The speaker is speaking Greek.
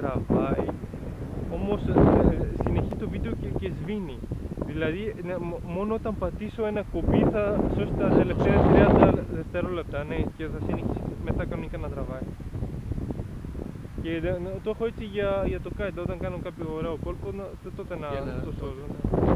τραβάει. όμως συνεχεί συνεχίζει το βίντεο και, και σβήνει. Δηλαδή ναι, μόνο όταν πατήσω ένα κουμπί θα σώσει τα τελευταία 30 δευτερόλεπτα ναι, και θα συνεχίσει μετά κανονικά να τραβάει. Και ναι, το έχω έτσι για, για το kite, όταν κάνω κάποιο ωραίο κόλπο, τότε να το σώζω. Ναι.